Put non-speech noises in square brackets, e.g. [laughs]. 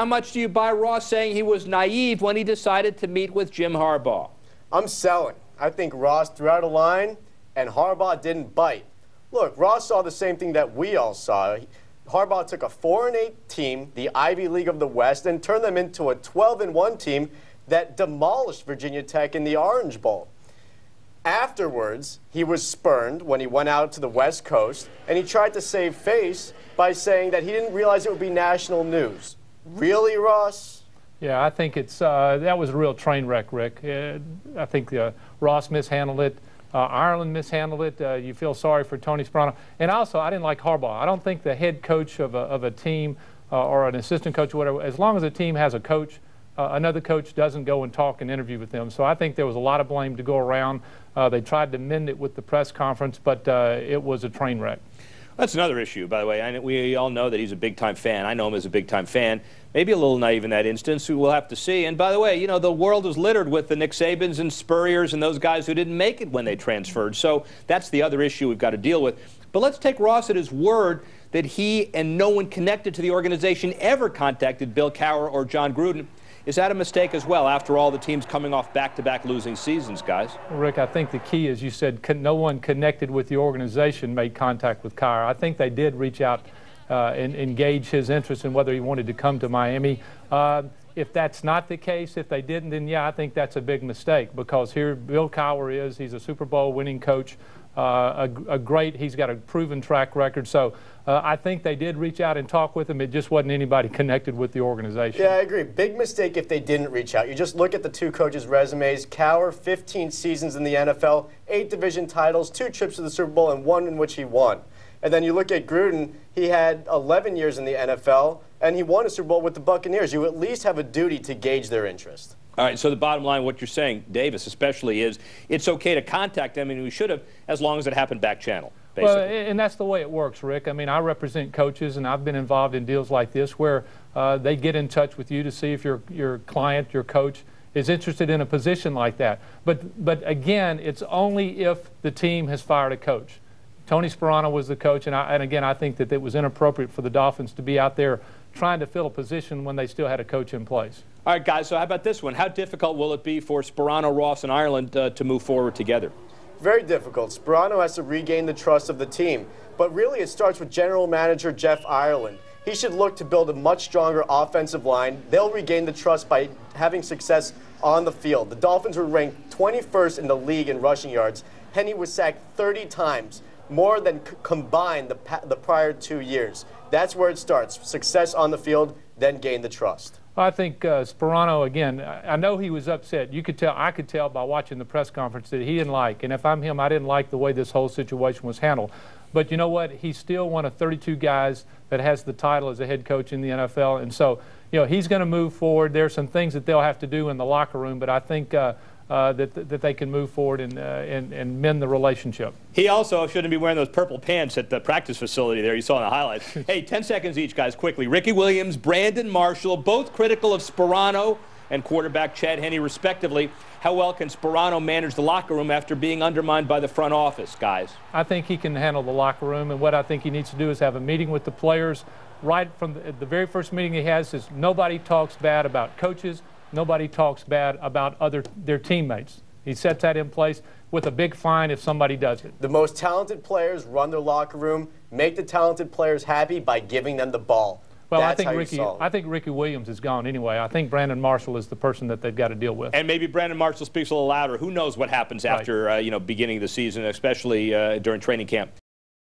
How much do you buy Ross saying he was naive when he decided to meet with Jim Harbaugh? I'm selling. I think Ross threw out a line and Harbaugh didn't bite. Look, Ross saw the same thing that we all saw. Harbaugh took a 4 and 8 team, the Ivy League of the West, and turned them into a 12 and 1 team that demolished Virginia Tech in the Orange Bowl. Afterwards, he was spurned when he went out to the West Coast, and he tried to save face by saying that he didn't realize it would be national news. Really, Ross? Yeah, I think it's uh, that was a real train wreck, Rick. Uh, I think uh, Ross mishandled it. Uh, Ireland mishandled it. Uh, you feel sorry for Tony Sparano. And also, I didn't like Harbaugh. I don't think the head coach of a, of a team uh, or an assistant coach or whatever, as long as a team has a coach, another coach doesn't go and talk and interview with them. So I think there was a lot of blame to go around. they tried to mend it with the press conference, but it was a train wreck. That's another issue, by the way. I, we all know that he's a big-time fan. I know him as a big-time fan. Maybe a little naive in that instance. We'll have to see. And by the way, you know, the world is littered with the Nick Sabans and Spurriers and those guys who didn't make it when they transferred. So that's the other issue we've got to deal with. But let's take Ross at his word that he and no one connected to the organization ever contacted Bill Cowher or Jon Gruden. Is that a mistake as well, after all the teams coming off back-to-back -back losing seasons, guys? Rick, I think the key is you said no one connected with the organization made contact with Cowher. I think they did reach out uh, and engage his interest in whether he wanted to come to Miami. Uh, if that's not the case, if they didn't, then yeah, I think that's a big mistake because here Bill Cowher is. He's a Super Bowl winning coach, uh, a, a, great, he's got a proven track record. So uh, I think they did reach out and talk with him. It just wasn't anybody [laughs] connected with the organization. Yeah, I agree. Big mistake if they didn't reach out. You just look at the two coaches' resumes. Cowher, 15 seasons in the NFL, eight division titles, two trips to the Super Bowl, and one in which he won. And then you look at Gruden, he had 11 years in the NFL, and he won a Super Bowl with the Buccaneers. You at least have a duty to gauge their interest. All right, so the bottom line, what you're saying, Davis especially, is it's okay to contact them, and we should have, as long as it happened back channel. Basically. Well, and that's the way it works, Rick. I mean, I represent coaches, and I've been involved in deals like this where uh, they get in touch with you to see if your your client, your coach, is interested in a position like that. But but again, it's only if the team has fired a coach. Tony Sparano was the coach, and, I, and again, I think that it was inappropriate for the Dolphins to be out there trying to fill a position when they still had a coach in place. All right, guys, so how about this one? How difficult will it be for Sparano, Ross, and Ireland uh, to move forward together? Very difficult. Sparano has to regain the trust of the team. But really, it starts with general manager Jeff Ireland. He should look to build a much stronger offensive line. They'll regain the trust by having success on the field. The Dolphins were ranked 21st in the league in rushing yards. Henne was sacked 30 times more than combined the, the prior two years. That's where it starts. Success on the field, then gain the trust. I think uh, Sparano, again, I know he was upset. You could tell, I could tell by watching the press conference that he didn't like. And if I'm him, I didn't like the way this whole situation was handled. But you know what? He's still one of 32 guys that has the title as a head coach in the NFL. And so, you know, he's going to move forward. There are some things that they'll have to do in the locker room, but I think uh, uh, that, that they can move forward and, uh, and, and mend the relationship. He also shouldn't be wearing those purple pants at the practice facility there you saw in the highlights. [laughs] hey, 10 seconds each, guys, quickly. Ricky Williams, Brandon Marshall, both critical of Sparano and quarterback Chad Henne, respectively. How well can Sparano manage the locker room after being undermined by the front office, guys? I think he can handle the locker room, and what I think he needs to do is have a meeting with the players. Right from the, the very first meeting he has is nobody talks bad about coaches, nobody talks bad about other their teammates. He sets that in place with a big fine if somebody does it. The most talented players run their locker room, make the talented players happy by giving them the ball. Well, That's I think Ricky. I think Ricky Williams is gone anyway. I think Brandon Marshall is the person that they've got to deal with. And maybe Brandon Marshall speaks a little louder. Who knows what happens right. after uh, you know beginning of the season, especially uh, during training camp.